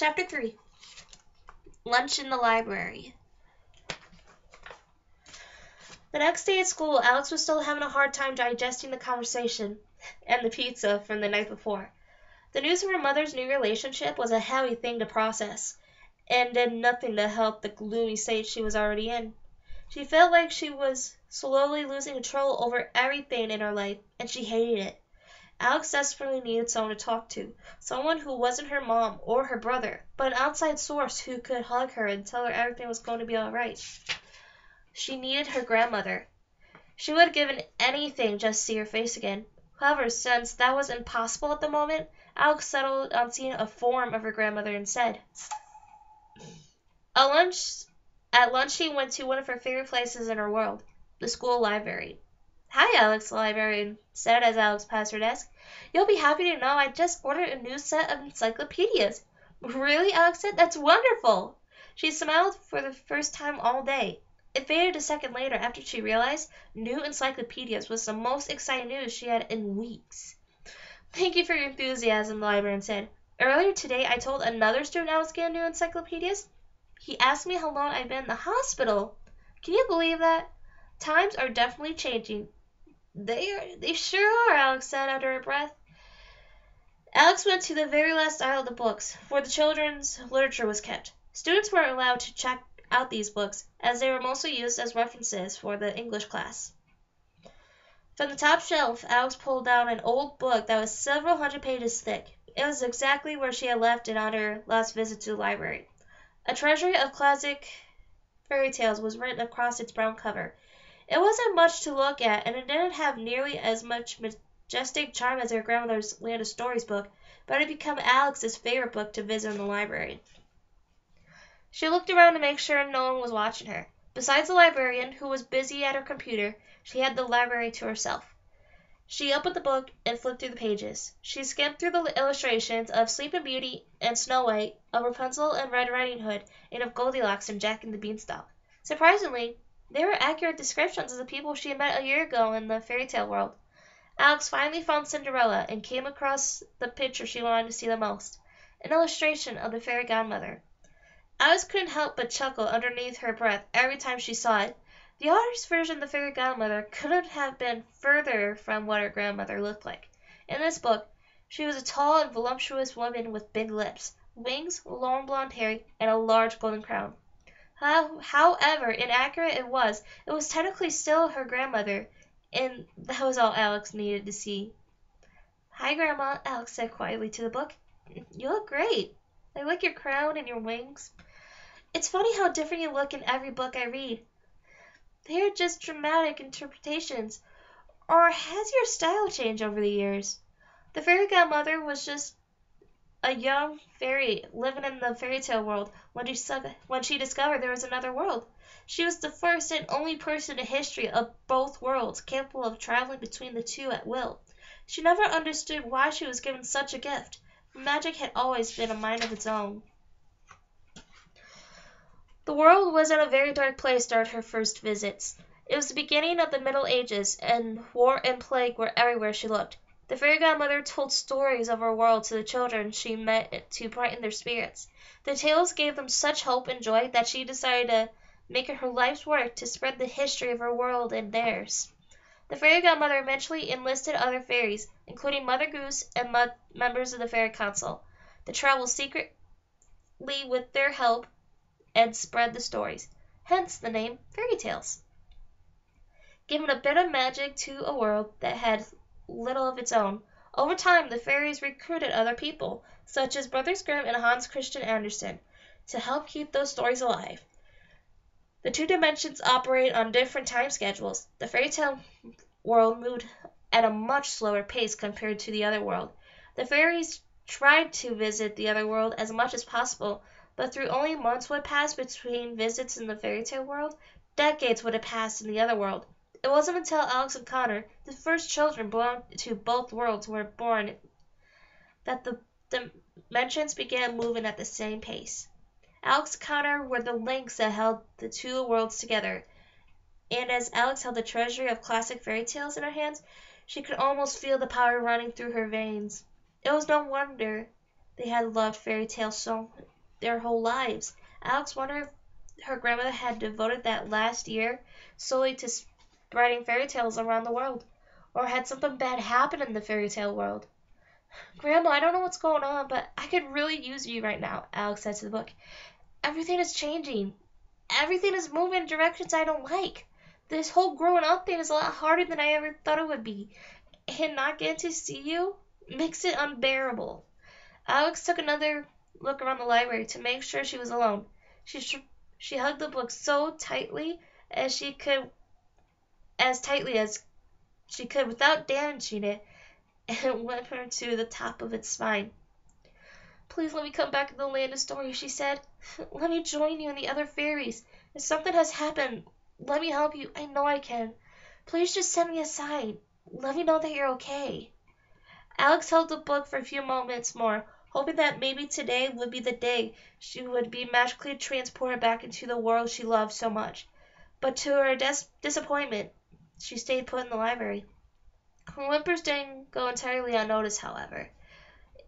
Chapter 3 Lunch in the Library. The next day at school, Alex was still having a hard time digesting the conversation and the pizza from the night before. The news of her mother's new relationship was a heavy thing to process, and did nothing to help the gloomy state she was already in. She felt like she was slowly losing control over everything in her life, and she hated it. Alex desperately needed someone to talk to, someone who wasn't her mom or her brother, but an outside source who could hug her and tell her everything was going to be all right. She needed her grandmother. She would have given anything just to see her face again. However, since that was impossible at the moment, Alex settled on seeing a form of her grandmother instead. At lunch, at lunch, she went to one of her favorite places in her world, the school library. Hi, Alex, the librarian said as Alex passed her desk. You'll be happy to know I just ordered a new set of encyclopedias. Really, Alex said. That's wonderful. She smiled for the first time all day. It faded a second later after she realized new encyclopedias was the most exciting news she had in weeks. Thank you for your enthusiasm, the librarian said. Earlier today, I told another student I was getting new encyclopedias. He asked me how long I'd been in the hospital. Can you believe that? Times are definitely changing. They are, they sure are, Alex said under her breath. Alex went to the very last aisle of the books, where the children's literature was kept. Students weren't allowed to check out these books, as they were mostly used as references for the English class. From the top shelf, Alex pulled out an old book that was several hundred pages thick. It was exactly where she had left it on her last visit to the library. A treasury of classic fairy tales was written across its brown cover. It wasn't much to look at, and it didn't have nearly as much majestic charm as her grandmother's Land of Stories book, but it had become Alex's favorite book to visit in the library. She looked around to make sure no one was watching her. Besides the librarian, who was busy at her computer, she had the library to herself. She opened the book and flipped through the pages. She skimmed through the illustrations of Sleeping Beauty and Snow White, of Rapunzel and Red Riding Hood, and of Goldilocks and Jack and the Beanstalk. Surprisingly, they were accurate descriptions of the people she had met a year ago in the fairy tale world. Alex finally found Cinderella and came across the picture she wanted to see the most an illustration of the fairy godmother. Alice couldn't help but chuckle underneath her breath every time she saw it. The artist's version of the fairy godmother couldn't have been further from what her grandmother looked like. In this book, she was a tall and voluptuous woman with big lips, wings, long blonde hair, and a large golden crown. How, however inaccurate it was, it was technically still her grandmother, and that was all Alex needed to see. Hi, Grandma, Alex said quietly to the book. You look great. I like your crown and your wings. It's funny how different you look in every book I read. They are just dramatic interpretations. Or has your style changed over the years? The fairy godmother was just a young fairy living in the fairy tale world when she, when she discovered there was another world. She was the first and only person in history of both worlds capable of traveling between the two at will. She never understood why she was given such a gift. Magic had always been a mind of its own. The world was in a very dark place during her first visits. It was the beginning of the Middle Ages, and war and plague were everywhere she looked. The fairy godmother told stories of her world to the children she met to brighten their spirits. The tales gave them such hope and joy that she decided to make it her life's work to spread the history of her world and theirs. The fairy godmother eventually enlisted other fairies, including Mother Goose and mo- members of the fairy council, to travel secretly with their help and spread the stories. Hence the name fairy tales. Giving a bit of magic to a world that had little of its own. Over time, the fairies recruited other people, such as Brothers Grimm and Hans Christian Andersen, to help keep those stories alive. The two dimensions operate on different time schedules. The fairy tale world moved at a much slower pace compared to the other world. The fairies tried to visit the other world as much as possible, but through only months would pass between visits in the fairy tale world, decades would have passed in the other world. It wasn't until Alex and Connor, the first children belonging to both worlds, were born that the dimensions began moving at the same pace. Alex and Connor were the links that held the two worlds together, and as Alex held the treasury of classic fairy tales in her hands, she could almost feel the power running through her veins. It was no wonder They had loved fairy tales so their whole lives. Alex wondered if her grandmother had devoted that last year solely to spreading fairy tales around the world. Or had something bad happen in the fairy tale world? Grandma, I don't know what's going on, but I could really use you right now, Alex said to the book. Everything is changing. Everything is moving in directions I don't like. This whole growing up thing is a lot harder than I ever thought it would be. And not getting to see you makes it unbearable. Alex took another look around the library to make sure she was alone. She sh- she hugged the book so tightly as she could, as tightly as she could without damaging it, and went her to the top of its spine. Please let me come back to the land of stories, she said. Let me join you and the other fairies. If something has happened, let me help you. I know I can. Please just send me a sign. Let me know that you're okay. Alex held the book for a few moments more, hoping that maybe today would be the day she would be magically transported back into the world she loved so much. But to her dis- disappointment, she stayed put in the library. Her whimpers didn't go entirely unnoticed, however.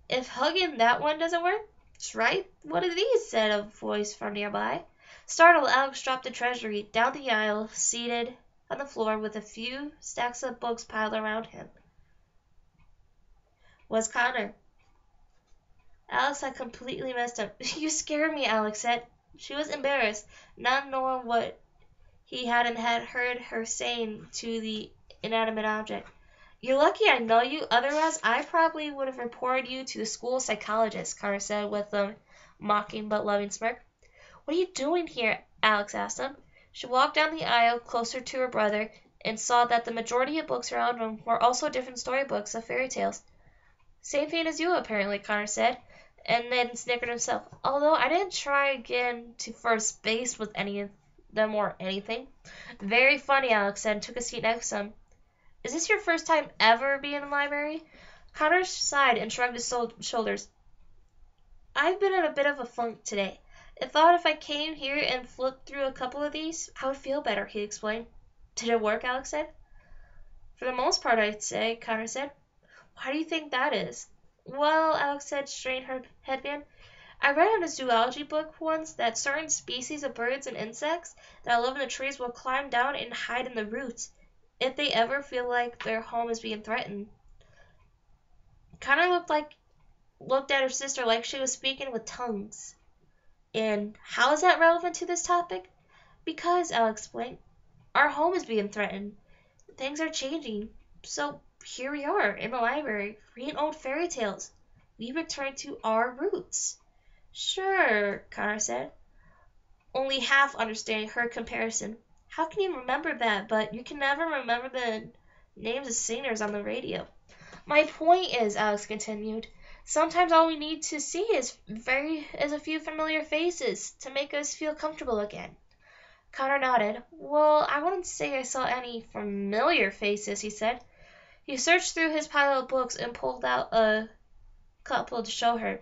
If hugging that one doesn't work, try one of these, said a voice from nearby. Startled, Alex dropped the treasury down the aisle, seated on the floor with a few stacks of books piled around him. Was Connor. Alex had completely missed him. You scared me, Alex said. She was embarrassed, not knowing what he hadn't had heard her saying to the inanimate object. You're lucky I know you, otherwise I probably would have reported you to the school psychologist, Connor said with a mocking but loving smirk. What are you doing here? Alex asked him. She walked down the aisle closer to her brother and saw that the majority of books around him were also different storybooks of fairy tales. Same thing as you, apparently, Connor said and then snickered himself. Although I didn't try again to first base with any of them or anything. Very funny, Alex said, took a seat next to him. Is this your first time ever being in the library? Connor sighed and shrugged his shoulders. I've been in a bit of a funk today. I thought if I came here and flipped through a couple of these, I would feel better, he explained. Did it work, Alex said. For the most part, I'd say, Connor said. Why do you think that is? Well, Alex said, straightening her headband, I read in a zoology book once that certain species of birds and insects that live in the trees will climb down and hide in the roots if they ever feel like their home is being threatened. Connor looked like looked at her sister like she was speaking with tongues. And how is that relevant to this topic? Because, Alex explained, our home is being threatened. Things are changing. So here we are in the library, reading old fairy tales. We return to our roots. Sure, Connor said, only half understanding her comparison. How can you remember that, but you can never remember the names of singers on the radio? My point is, Alex continued, sometimes all we need to see is very is a few familiar faces to make us feel comfortable again. Connor nodded. Well, I wouldn't say I saw any familiar faces, he said. He searched through his pile of books and pulled out a couple to show her.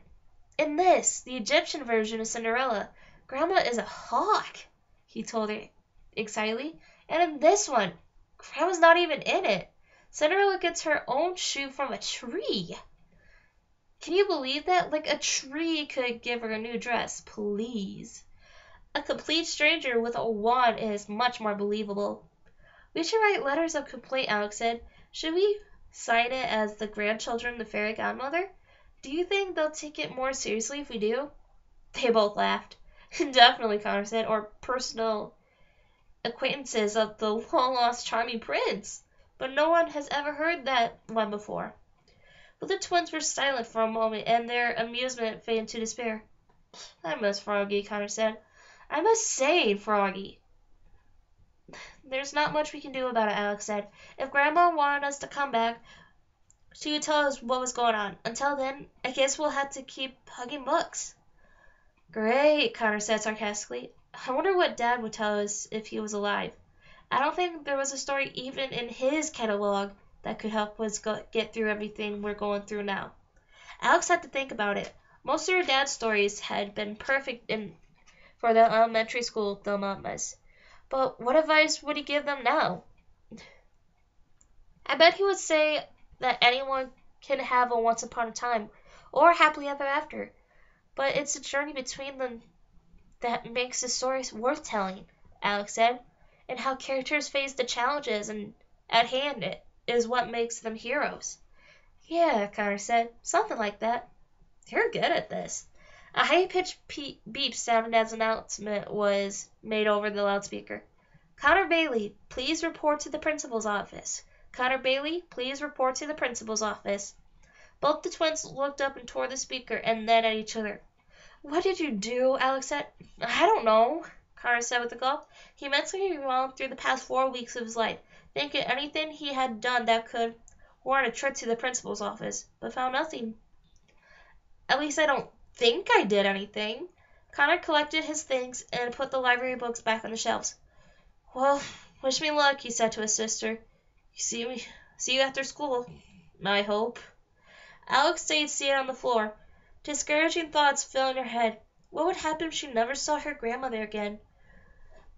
In this, the Egyptian version of Cinderella, Grandma is a hawk, he told her excitedly. And in this one, Grandma's not even in it. Cinderella gets her own shoe from a tree. Can you believe that? Like a tree could give her a new dress, please. A complete stranger with a wand is much more believable. We should write letters of complaint, Alex said. Should we sign it as the grandchildren of the fairy godmother? Do you think they'll take it more seriously if we do? They both laughed. Definitely, Connor said, or personal acquaintances of the long lost charming prince. But no one has ever heard that one before. But the twins were silent for a moment, and their amusement faded to despair. I miss Froggy, Connor said. I must say, Froggy, there's not much we can do about it, Alex said. If Grandma wanted us to come back, she would tell us what was going on. Until then, I guess we'll have to keep hugging books. Great, Connor said sarcastically. I wonder what Dad would tell us if he was alive. I don't think there was a story even in his catalog that could help us go- get through everything we're going through now. Alex had to think about it. Most of her dad's stories had been perfect in for the elementary school dilemmas. But what advice would he give them now? I bet he would say that anyone can have a once upon a time, or happily ever after. But it's the journey between them that makes the stories worth telling, Alex said, and how characters face the challenges and at hand is what makes them heroes. Yeah, Connor said, something like that. You're good at this. A high pitched beep sounded as an announcement was made over the loudspeaker. Connor Bailey, please report to the principal's office. Connor Bailey, please report to the principal's office. Both the twins looked up and toward the speaker and then at each other. What did you do? Alex said. I don't know, Connor said with a gulp. He mentally rewound through the past four weeks of his life, thinking anything he had done that could warrant a trip to the principal's office, but found nothing. At least I don't think I did anything. Connor collected his things and put the library books back on the shelves. Well, wish me luck, he said to his sister. See me see you after school, I hope. Alex stayed seated on the floor, discouraging thoughts filling her head. What would happen if she never saw her grandmother again?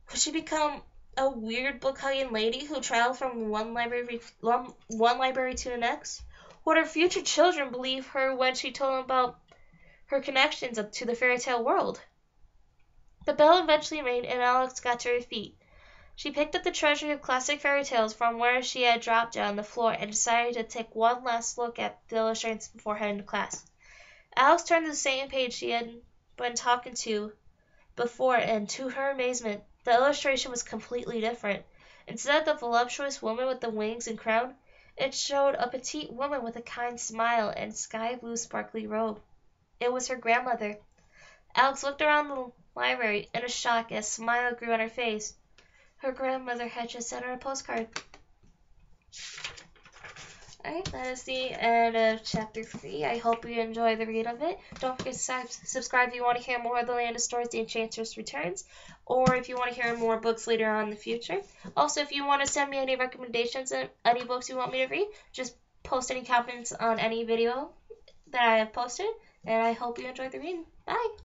Would she become a weird book hugging lady who traveled from one library one library to the next? Would her future children believe her when she told them about her connections to the fairy tale world. The bell eventually rang and Alex got to her feet. She picked up the treasury of classic fairy tales from where she had dropped it on the floor and decided to take one last look at the illustrations before heading to class. Alex turned to the same page she had been talking to before and to her amazement the illustration was completely different. Instead of the voluptuous woman with the wings and crown, it showed a petite woman with a kind smile and sky blue sparkly robe. It was her grandmother. Alex looked around the library in a shock as a smile grew on her face. Her grandmother had just sent her a postcard. Alright, that is the end of chapter 3. I hope you enjoy the read of it. Don't forget to subscribe if you want to hear more of the Land of Stories, The Enchantress Returns, or if you want to hear more books later on in the future. Also, if you want to send me any recommendations of any books you want me to read, just post any comments on any video that I have posted. And I hope you enjoyed the reading. Bye!